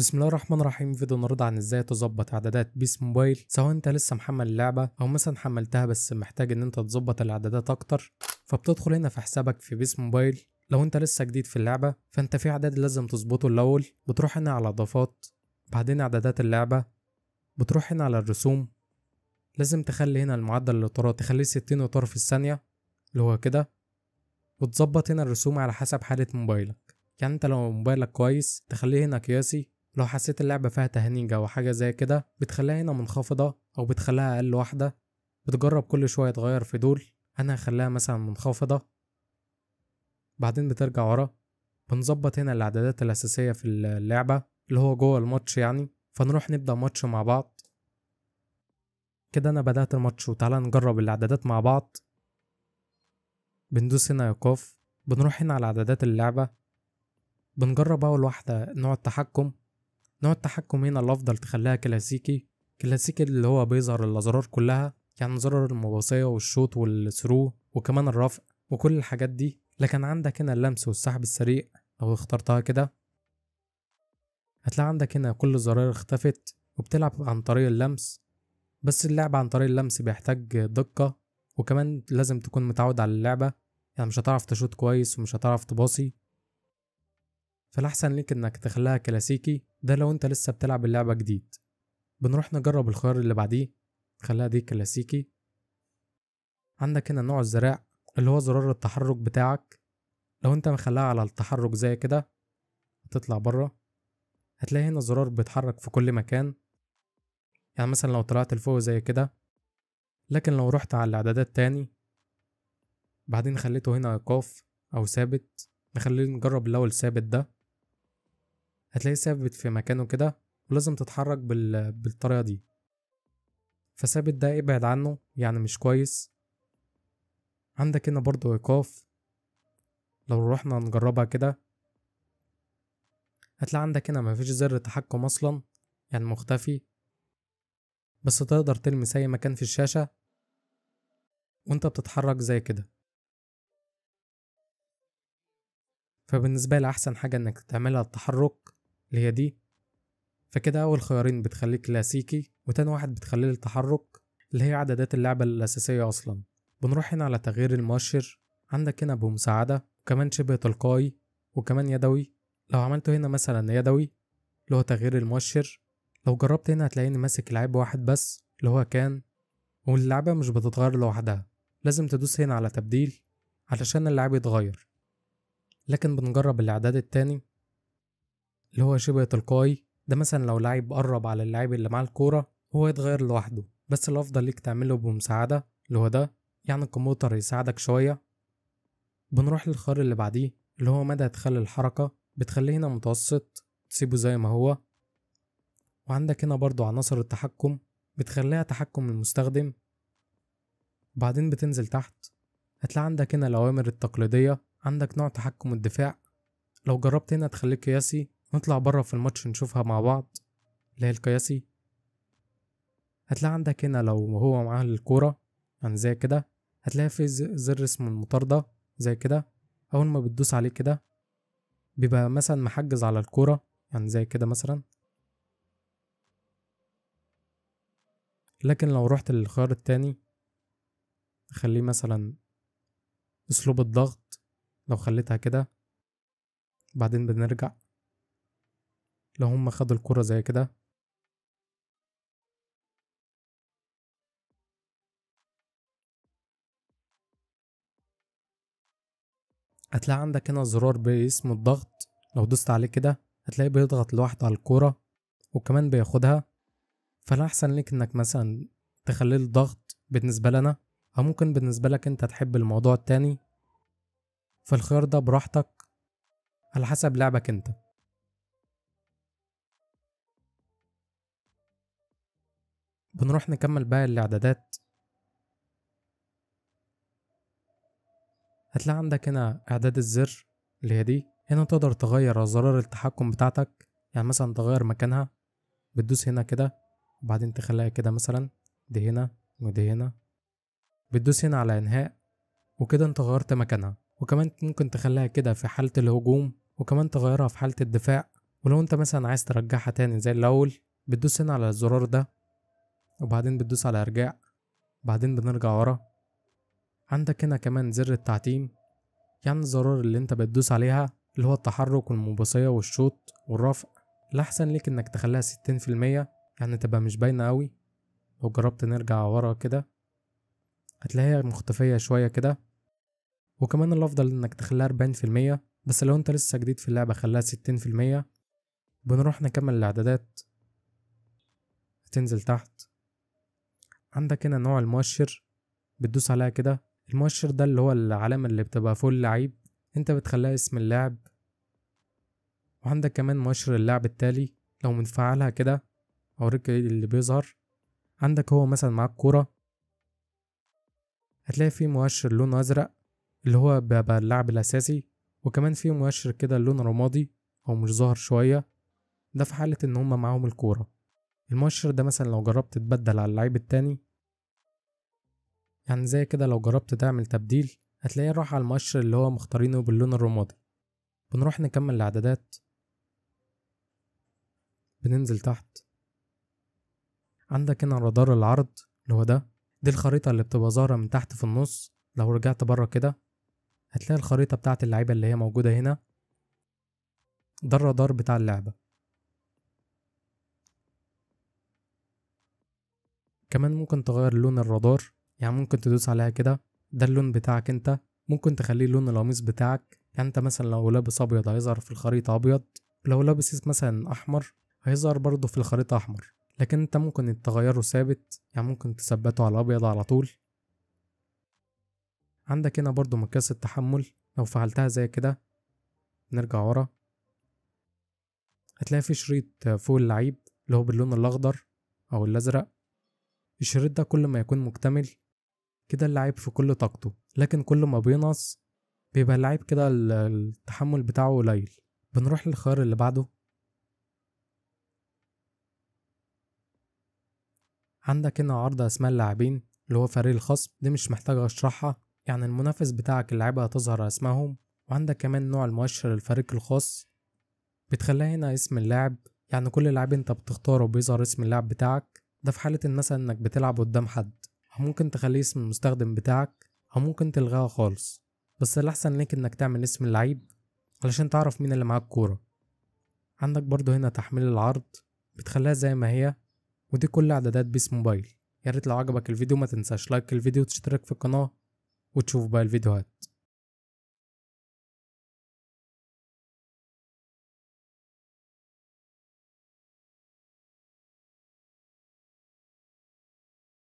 بسم الله الرحمن الرحيم. فيديو النهارده عن إزاي تظبط إعدادات بيس موبايل سواء أنت لسه محمل اللعبة أو مثلا حملتها بس محتاج إن أنت تظبط الإعدادات أكتر. فبتدخل هنا في حسابك في بيس موبايل. لو أنت لسه جديد في اللعبة فأنت في إعداد لازم تظبطه الأول. بتروح هنا على إضافات بعدين إعدادات اللعبة. بتروح هنا على الرسوم. لازم تخلي هنا المعدل الاطارات تخليه 60 اطار في الثانية اللي هو كده. وتظبط هنا الرسوم على حسب حالة موبايلك. يعني أنت لو موبايلك كويس تخليه هنا قياسي. لو حسيت اللعبة فيها تهنيج أو حاجة زي كده بتخليها هنا منخفضة أو بتخليها أقل واحدة. بتجرب كل شوية تغير في دول أنا هخليها مثلا منخفضة. بعدين بترجع ورا. بنظبط هنا الإعدادات الأساسية في اللعبة اللي هو جوه الماتش يعني. فنروح نبدأ ماتش مع بعض. كده أنا بدأت الماتش وتعالى نجرب الإعدادات مع بعض. بندوس هنا إيقاف بنروح هنا على إعدادات اللعبة. بنجرب أول واحدة نوع التحكم. نوع التحكم هنا الأفضل تخليها كلاسيكي كلاسيكي اللي هو بيظهر الأزرار كلها يعني زرار المباصية والشوط والثرو وكمان الرفع وكل الحاجات دي. لكن عندك هنا اللمس والسحب السريع لو اخترتها كده. هتلاقي عندك هنا كل الزراير اختفت وبتلعب عن طريق اللمس بس اللعب عن طريق اللمس بيحتاج دقة وكمان لازم تكون متعود على اللعبة يعني مش هتعرف تشوط كويس ومش هتعرف تباصي. فالأحسن ليك إنك تخليها كلاسيكي ده لو أنت لسه بتلعب اللعبة جديد. بنروح نجرب الخيار اللي بعديه خليها دي كلاسيكي. عندك هنا نوع الزراع اللي هو زرار التحرك بتاعك. لو أنت مخليها على التحرك زي كده هتطلع بره هتلاقي هنا زرار بيتحرك في كل مكان. يعني مثلا لو طلعت لفوق زي كده. لكن لو رحت على الإعدادات تاني. بعدين خليته هنا ايقاف أو ثابت. نخليه نجرب الأول ثابت ده. هتلاقيه ثابت في مكانه كده ولازم تتحرك بال... بالطريقة دي. فثابت ده ابعد عنه يعني مش كويس. عندك هنا برضو إيقاف. لو رحنا نجربها كده. هتلاقي عندك هنا مفيش زر تحكم أصلا يعني مختفي. بس تقدر تلمس أي مكان في الشاشة. وأنت بتتحرك زي كده. فبالنسبة لي أحسن حاجة إنك تعملها التحرك اللي هي دي. فكده أول خيارين بتخليه كلاسيكي وتاني واحد بتخليه التحرك اللي هي إعدادات اللعبة الأساسية أصلا. بنروح هنا على تغيير المؤشر. عندك هنا بمساعدة وكمان شبه تلقائي وكمان يدوي. لو عملته هنا مثلا يدوي اللي هو تغيير المؤشر. لو جربت هنا هتلاقيني ماسك لعيب واحد بس اللي هو كان. واللعبة مش بتتغير لوحدها. لازم تدوس هنا على تبديل علشان اللعب يتغير. لكن بنجرب الإعداد التاني. اللي هو شبه تلقائي ده مثلا لو لعيب قرب على اللعيب اللي معاه الكورة هو يتغير لوحده. بس الأفضل ليك تعمله بمساعدة اللي هو ده يعني الكمبيوتر يساعدك شوية. بنروح للخيار اللي بعديه اللي هو مدى إدخال الحركة بتخليه هنا متوسط تسيبه زي ما هو. وعندك هنا برضو عناصر التحكم بتخليها تحكم المستخدم. بعدين بتنزل تحت هتلاقي عندك هنا الأوامر التقليدية عندك نوع تحكم الدفاع. لو جربت هنا تخليه قياسي نطلع بره في الماتش نشوفها مع بعض اللي هي القياسي. هتلاقي عندك هنا لو هو معاه الكورة يعني زي كده. هتلاقي في زر اسمه المطاردة زي كده. أول ما بتدوس عليه كده بيبقى مثلا محجز على الكورة يعني زي كده مثلا. لكن لو رحت للخيار التاني خليه مثلا أسلوب الضغط لو خليتها كده. بعدين بنرجع. لو هم خدوا الكرة زي كده. هتلاقي عندك هنا زرار باسم الضغط لو دوست عليه كده هتلاقيه بيضغط لوحده على الكورة وكمان بياخدها. فالأحسن ليك إنك مثلا تخليه الضغط بالنسبة لنا أو ممكن بالنسبة لك أنت تحب الموضوع التاني. فالخيار ده براحتك على حسب لعبك أنت. بنروح نكمل باقي الإعدادات. هتلاقي عندك هنا إعداد الزر اللي هي دي. هنا تقدر تغير زرار التحكم بتاعتك يعني مثلا تغير مكانها بتدوس هنا كده وبعدين تخليها كده مثلا دي هنا ودي هنا. بتدوس هنا على إنهاء وكده أنت غيرت مكانها. وكمان ممكن تخليها كده في حالة الهجوم وكمان تغيرها في حالة الدفاع. ولو أنت مثلا عايز ترجعها تاني زي الأول بتدوس هنا على الزرار ده وبعدين بتدوس على إرجاع. بعدين بنرجع ورا. عندك هنا كمان زر التعتيم. يعني الزرار اللي أنت بتدوس عليها اللي هو التحرك والمباصية والشوط والرفع. الأحسن ليك إنك تخليها ستين في المية يعني تبقى مش باينة أوي. لو جربت نرجع ورا كده هتلاقيها مختفية شوية كده. وكمان الأفضل إنك تخليها أربعين في المية. بس لو أنت لسه جديد في اللعبة خليها ستين في المية. بنروح نكمل الإعدادات. هتنزل تحت. عندك هنا نوع المؤشر بتدوس عليها كده؟ المؤشر ده اللي هو العلامة اللي بتبقى فوق اللعيب انت بتخليها اسم اللاعب. وعندك كمان مؤشر اللاعب التالي لو منفعلها كده اوريك إيه اللي بيظهر. عندك هو مثلا معاك كورة. هتلاقي فيه مؤشر لونه أزرق اللي هو بيبقى اللاعب الأساسي وكمان فيه مؤشر كده لون رمادي أو مش ظاهر شوية. ده في حالة إن هما معاهم الكورة. المؤشر ده مثلا لو جربت تبدل على اللعيب التاني يعني زي كده لو جربت تعمل تبديل هتلاقيه راح على المؤشر اللي هو مختارينه باللون الرمادي. بنروح نكمل الاعدادات. بننزل تحت. عندك هنا رادار العرض اللي هو ده. دي الخريطة اللي بتبقى ظاهرة من تحت في النص. لو رجعت برا كده هتلاقي الخريطة بتاعت اللعيبة اللي هي موجودة هنا. ده الرادار بتاع اللعبة. كمان ممكن تغير لون الرادار يعني ممكن تدوس عليها كده ده اللون بتاعك انت ممكن تخليه لون القميص بتاعك يعني انت مثلا لو لابس أبيض هيظهر في الخريطة أبيض لو لابس مثلا أحمر هيظهر برضه في الخريطة أحمر لكن انت ممكن تغيره ثابت يعني ممكن تثبته على الأبيض على طول. عندك هنا برضه مقياس التحمل لو فعلتها زي كده نرجع ورا. هتلاقي في شريط فوق اللعيب اللي هو باللون الأخضر أو الأزرق. الشريط ده كل ما يكون مكتمل كده اللعيب في كل طاقته لكن كل ما بينقص بيبقى اللعيب كده التحمل بتاعه قليل. بنروح للخيار اللي بعده. عندك هنا عرض أسماء اللاعبين اللي هو فريق الخصم دي مش محتاجة أشرحها يعني المنافس بتاعك اللعيبة هتظهر أسمائهم. وعندك كمان نوع المؤشر الفريق الخاص بتخليها هنا اسم اللاعب يعني كل لاعب انت بتختاره بيظهر اسم اللاعب بتاعك. ده في حالة إن مثلا إنك بتلعب قدام حد أو ممكن تخليه اسم المستخدم بتاعك أو ممكن تلغاها خالص. بس الأحسن ليك إنك تعمل اسم اللعيب علشان تعرف مين اللي معاك كورة. عندك برضو هنا تحميل العرض بتخليها زي ما هي ودي كل إعدادات بيس موبايل. ياريت لو عجبك الفيديو ما تنساش like الفيديو وتشترك في القناة وتشوف باقي الفيديوهات.